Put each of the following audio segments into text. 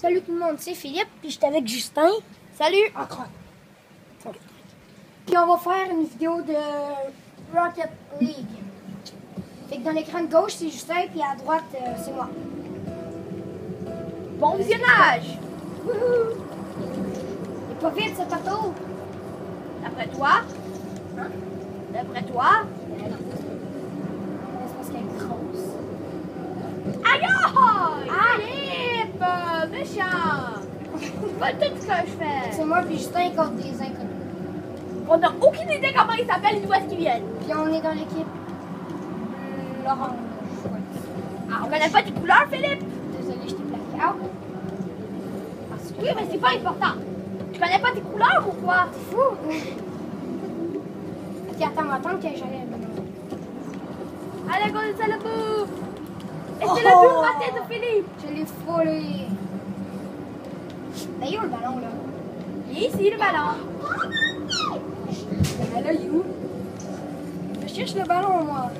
Salut tout le monde, c'est Philippe, puis j'étais avec Justin. Salut! En crotte. Puis on va faire une vidéo de Rocket League. Fait que dans l'écran de gauche, c'est Justin, puis à droite, euh, c'est moi. Bon visionnage! Wouhou! Il est pas vite, cet auto. D'après toi? Hein? D'après toi? Mais non. C'est parce qu'elle est grosse. Aïe aïe! Philippe! Méchant! Pas tout ce que je fais! C'est moi, puis Justin contre des inconnus. On n'a aucune idée comment ils s'appellent ni d'où est-ce qu'ils viennent. Puis on est dans l'équipe Laurent. Ah, on connaît pas tes couleurs, Philippe? Désolé, je t'ai plaqué out. Parce que Oui, mais c'est pas important. Tu connais pas tes couleurs ou quoi? c'est fou. ok, attends, attends que j'allais. Allez, go, c'est le bout! Et Oh! c'est le but raté de Philippe! Je l'ai foulé. D'ailleurs, le ballon, là. Il est ici, le ballon. Ben là, il est où? Je cherche le ballon, moi.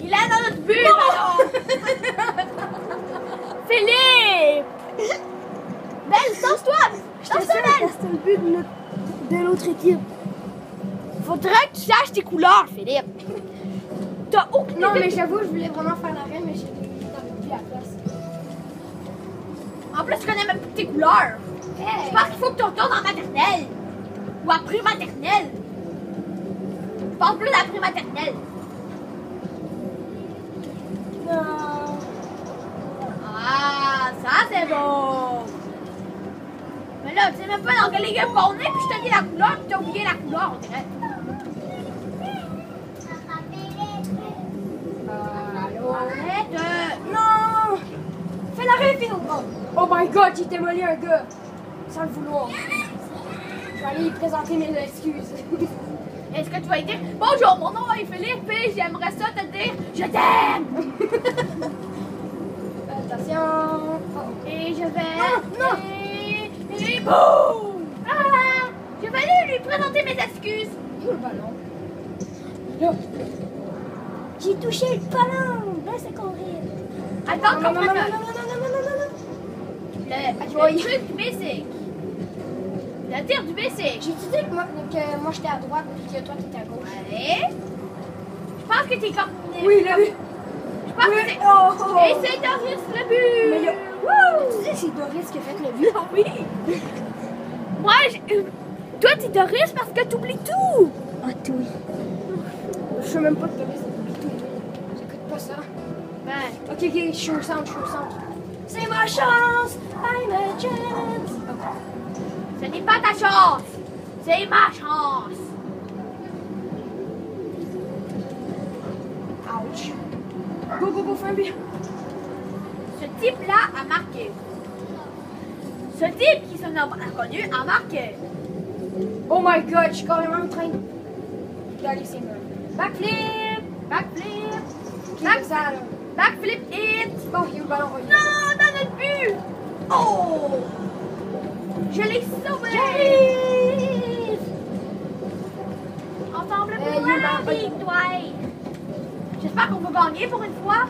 Il est dans notre but, le ballon! Philippe! Belle, sens-toi! Je Sens-toi, Belle! c'était le but de, notre- de l'autre équipe. Faudrait que tu saches tes couleurs, Philippe. T'as aucune Non, mais j'avoue, je voulais vraiment faire l'arrêt, mais j'ai plus la place. En plus, tu connais même plus tes couleurs. Hey! Je pense qu'il faut que tu retournes en maternelle. Ou après maternelle. Je pense plus d'après maternelle. Non. Ah, ça c'est bon. Mais là, tu sais même pas dans quelle équipe on est, puis je te dis la couleur, puis t'as oublié la couleur, on dirait. Allô? Arrête. Non! Fais l'arrêt, Phil! Oh. Oh my god, j'ai démoli un gars! Sans le vouloir. Je vais aller lui présenter mes excuses. Est-ce que tu vas lui dire Bonjour, mon nom est Philippe et j'aimerais ça te dire Je t'aime Attention! Oh. Et je vais. Non, non. Et, et boum Ah Je vais aller lui présenter mes excuses. Où le ballon? Là! J'ai touché le ballon! Là, c'est horrible! Attends non, qu'on non, non, non, non, non, non, non! le, Aïe. le truc du basic. Le tir du basic. J'ai dit que moi, que moi j'étais à droite et que toi t'étais à gauche. Allez. Je pense que t'es comme. Oui, là, oui! Je pense Oui. que c'est. Oh, oh, oh. Et c'est Doris le but Mais Tu sais, c'est Doris qui a fait le but. Ah oui Moi, je- toi, t'es Doris parce que t'oublies tout Ah, oui. Je sais même pas que Doris a tout. J'écoute pas ça. Ben, Ok, ok, je suis au centre, je suis au centre. C'est ma chance! I'm a chance! Ce n'est pas ta chance. C'est ma chance. Ouch. Go, go, go, but. Ce type-là a marqué. Ce type qui se nomme inconnu a marqué. Oh my god, je suis carrément en train d'aller murs. Backflip! Backflip. Ok, Back- ça, là? Backflip hit. Bon, il y a le ballon. Non, dans notre but. Oh. Je l'ai sauvé. J'arrive! Euh, est la dans- victoire. J'espère qu'on va gagner pour une fois.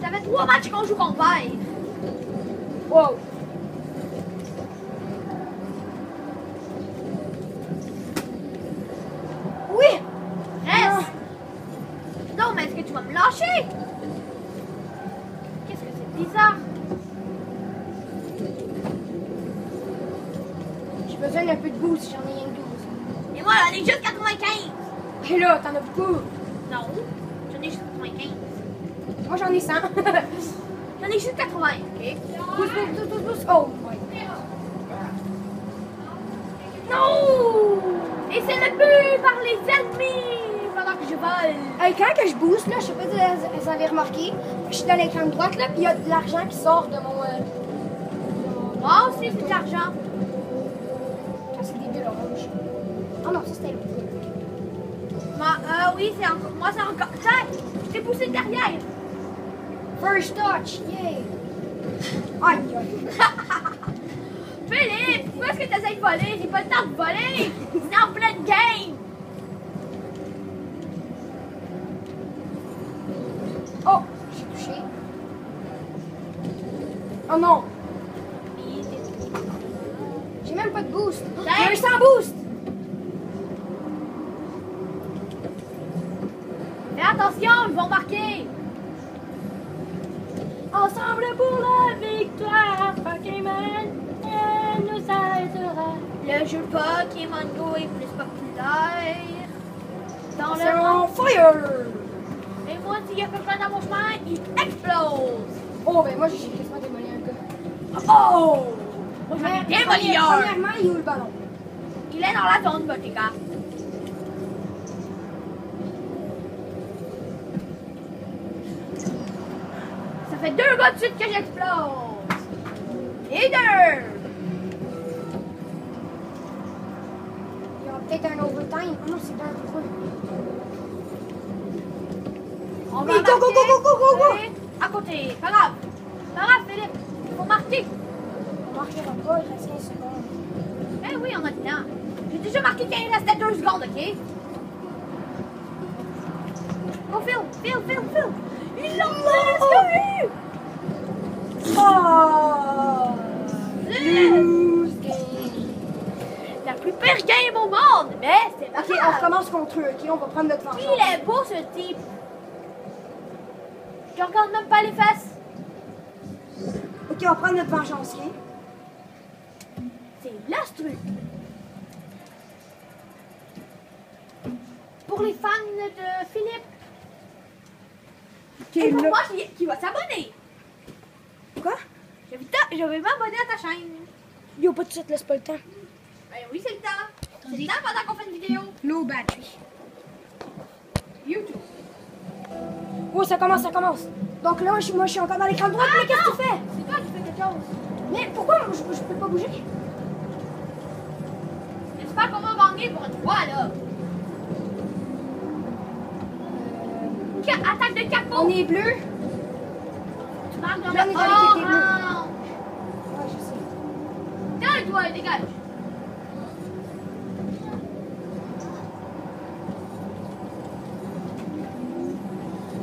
Ça fait trois matchs qu'on joue qu'on perd. Wow! Oui! Reste. Non, mais est-ce que tu vas me lâcher? Qu'est-ce que c'est bizarre? J'ai besoin d'un peu de boost, j'en ai rien que 12. Et moi, j'en ai juste 95. Et là, t'en as beaucoup. Non, j'en ai juste 95. Moi, j'en ai 100. J'en ai juste 80, ok? Boost, boost, boost, boost. Oh my Non! Et c'est le but par les ennemis pendant que je vole. Hey, quand que je booste, là, je sais pas si vous- avez remarqué, je suis dans l'écran de droite, là, puis il y a de l'argent qui sort de mon... euh, aussi, c'est de l'argent. Oui, c'est encore. Moi, c'est encore. Tiens, je t'ai poussé derrière. First touch, yay! Aïe, aïe. Philippe, pourquoi est-ce que tu essaies de voler? J'ai pas le temps de voler. C'est en pleine game. Oh, j'ai touché. Oh non! normal, pas de boost. Hey. Un sans boost. Fais attention, ils vont marquer. Ensemble pour la victoire, Pokémon elle nous aidera. Le jeu Pokémon Go est plus populaire. Dans le monde. fire. Et moi, s'il y a quelqu'un dans mon chemin, il explose. Oh, ben moi j'ai quasiment démoli un gars. Oh! Moi, je vais démolir. Premièrement, il est où le ballon? Il est dans la zone. Fait deux gars de suite que j'explose. Et deux. Il y aura peut-être un overtime. Oh non, c'est pas un peu On Oui, go, go, go, go, go, go, go. À côté. Pas grave. Pas grave, Philippe. Il faut marquer. On marquera pas, il reste 15 secondes. Eh oui, on a du temps. J'ai déjà marqué qu'il restait deux secondes, ok? Oh, Phil, Phil, Phil, Phil. Ils l'ont fait, Oh! Lose. La plus pire game au monde, mais c'est pas Ok, on recommence contre eux, ok? On va prendre notre vengeance. Il est beau ce type. Je regarde même pas les fesses. Ok, on va prendre notre vengeance, ok? C'est l'astrus. Pour les fans de Philippe. Et Ok, pour là? moi qui, qui va s'abonner. Quoi? Je vais je vais m'abonner à ta chaîne. Yo, pas tout de suite, laisse pas le temps. Ben oui, c'est le temps. C'est le temps pendant qu'on fait une vidéo. Low battery. YouTube. Oh, ça commence, ça commence. Donc là, moi, je, suis- moi, je suis encore dans l'écran droit, mais qu'est-ce que tu fais? C'est toi qui fais quelque chose. Mais pourquoi je, je peux pas bouger? J'espère qu'on va gagner pour une fois, là. Attaque de capot. On est bleu? Tu marques dans Là, on le est dans l'équipe des bleus. orange. Ouais, je sais. Tiens, toi, dégage.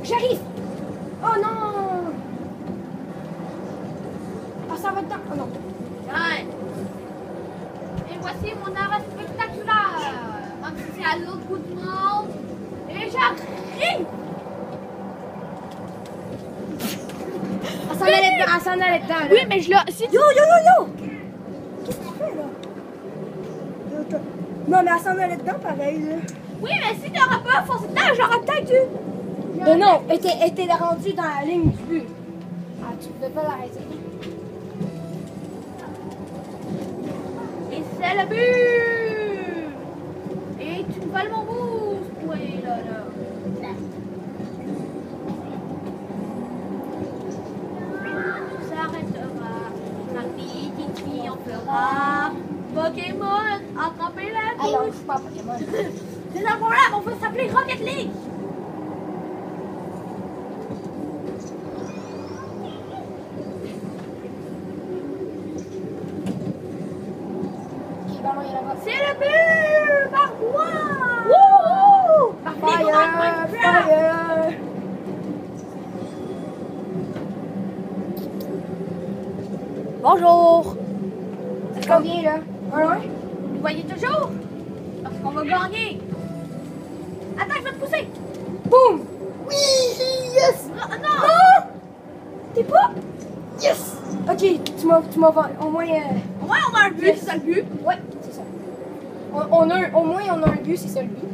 J'arrive! Oh non! Ah, ça va dedans. Oh non. Tiens. Et voici mon arrêt spectaculaire. Même si c'est à l'autre bout du monde. Et j'arrive. Ah, ça en allait dedans, ah, ça en allait dedans, là. Oui, mais je l'ai. Si Yo, yo, yo, yo! Qu'est-ce que tu fais, là? Yo, Non, mais elle s'en allait dedans, pareil, là. Oui, mais si t'aurais pas foncé dedans, j'aurais peut-être eu. Mais non, elle était, rendue dans la ligne du but. Ah, tu pouvais pas l'arrêter. Et c'est le but! Et tu me voles mon boost, toi, là, là. Tout s'arrêtera. Ma petite fille en fera. Pokémon, attrapez la Hey, on bouche. joue pas à Pokémon. C'est un problème, on peut s'appeler Rocket League. Ok, ballon, il y a là-bas. C'est le but! Par moi! Wouhou! Par Fire, fire! Bonjour! C'est combien, là? Vous voyez toujours? Qu'on va gagner. Attends, je vais te pousser. Boum! Oui! Yes! Ah, non! Ah! T'es pas? Yes! Ok, tu m'as, tu m'as. Au moins, euh, Au moins, on a un but, c'est ça le but. ouais, c'est ça. On, on a, au moins, on a un but, c'est ça le but.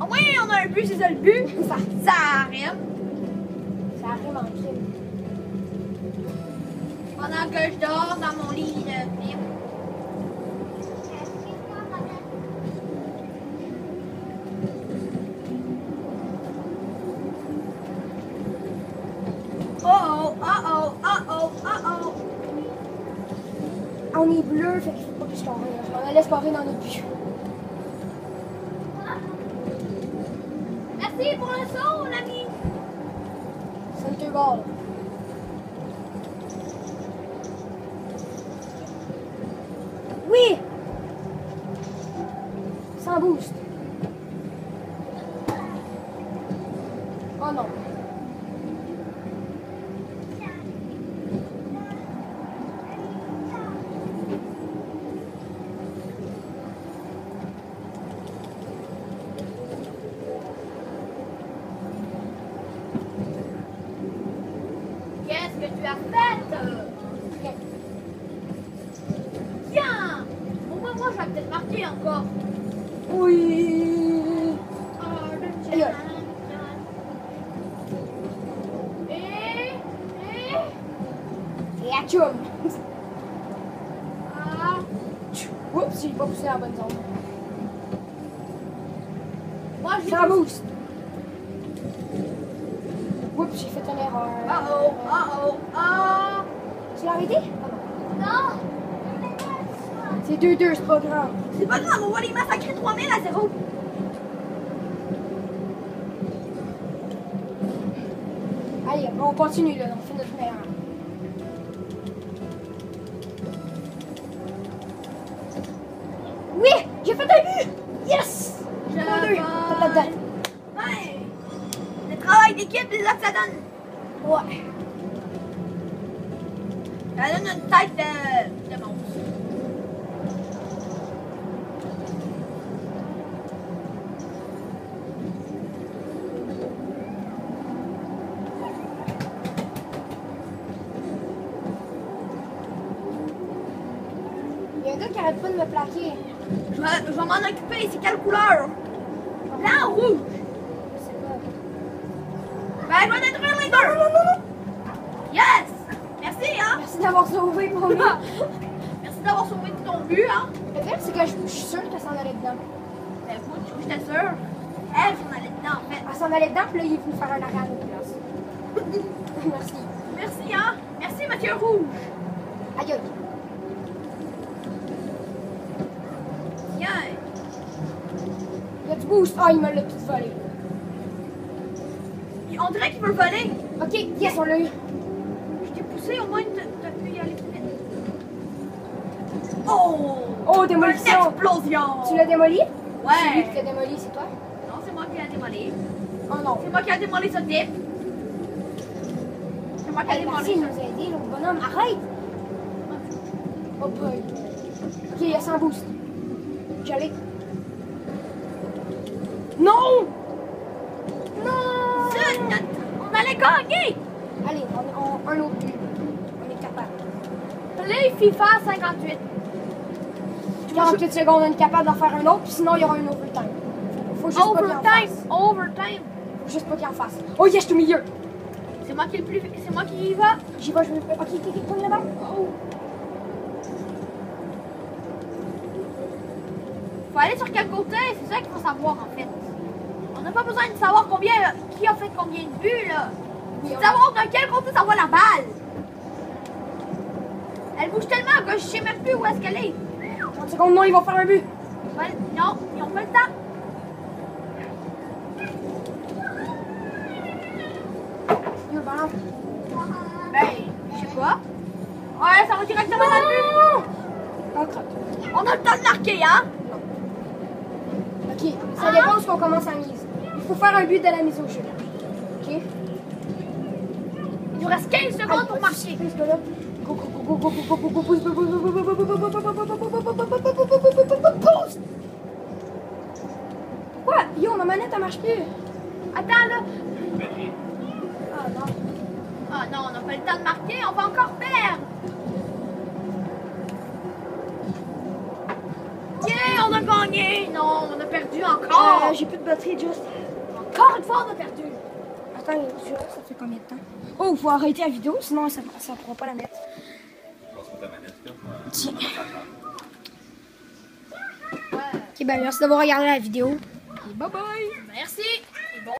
Au moins, on a un but, c'est ça le but. Ça, Ça arrête. ça arrive en crime. Pendant que je dors dans mon lit de Oh oh, oh oh, oh oh, oh oh. On est bleu, fait qu'il faut pas que je t'en Je m'en allais scorer dans notre but. Merci pour le son, l'ami. Center ball. Oui! Sans boost. Oh non. gagner encore. Oui. Aïe, aïe. Et. Et. Et à chum. Ah. Poussé la bonne zone. Moi, j'ai. Ça boost. Oups, j'ai fait une erreur. Ah oh, ah oh, ah. Tu l'as arrêté? Non. C'est 2-2, c'est pas grave. C'est pas grave, on va les massacrer 3000 à 0. Allez, on continue là, on fait c'est ça que ça donne. Ouais. Ça donne une tête de, de monstre. Il y a un gars qui arrête pas de me plaquer. Je vais, je vais m'en occuper. C'est quelle couleur? Blanc ou rouge? Je sais pas. Ben, je vais détruire les deux. Yes! Merci, hein? Merci d'avoir Merci d'avoir sauvé ton but, hein? Le pire, c'est que je, je suis sûre qu'elle s'en allait dedans. Ben, moi, j'étais sûre. Elle, j'en allais dedans, en fait. Elle s'en allait dedans, puis là, il est venu faire un arrêt à notre place. Merci. Merci, hein? Merci, Mathieu Rouge. Aïe, aïe. Tiens. Il y a du boost. Ah, il me l'a tout volé. On dirait qu'il veut voler. Ok, yes, on l'a eu. Je t'ai poussé, au moins, t'as pu y aller. Oh! Oh, démolition. explosion! Tu l'as démoli? C'est lui Ouais! qui l'a démoli, c'est toi? Non, c'est moi qui l'ai démoli. Oh non. C'est moi qui ai démoli ce type. C'est moi qui ai Hey, merci, démoli il nous a aidé, l'autre bonhomme. Arrête! Oh boy. Ok, il y a 100 boost. J'allais. Non! Non! On allait gagner! Allez, on, on, un autre but. On est capable. Play FIFA 58. 48 secondes, on est capable d'en faire un autre, puis sinon il y aura un overtime. Faut juste pas qu'il en Overtime! fasse. Overtime! Faut juste pas qu'il en fasse. Oh yes, je suis au milieu. C'est moi qui est le plus. C'est moi qui y va? J'y vais, je vais. Ok, ok, ok, prends la balle. Oh. Faut aller sur quel côté, c'est ça qu'il faut savoir en fait. On n'a pas besoin de savoir combien, qui a fait combien de buts là. Oui, on- savoir de quel côté ça va la balle. Elle bouge tellement que je sais même plus où est-ce qu'elle est. 30 secondes, non, ils vont faire un but. Ouais, non, ils ont pas le temps. Ballon. Ben, je sais pas. Ouais, ça va directement dans le but. On a le temps de marquer, hein. Ok, ça dépend de ce qu'on commence à mise. Il faut faire un but de la mise au jeu. Ok? Il nous reste 15 secondes pour marquer. Quoi? Yo, ma manette, elle marche plus. Attends, là. Ah non. Ah non, on n'a pas le temps de marquer, on va encore perdre. Yeah, on a gagné. Non, on a perdu encore. Euh, J'ai plus de batterie, juste. Encore une fois, on a perdu. Attends, ça fait combien de temps? Oh, faut arrêter la vidéo, sinon ça ne pourra pas la mettre. Tiens. Ok, ben merci d'avoir regardé la vidéo. Bye bye.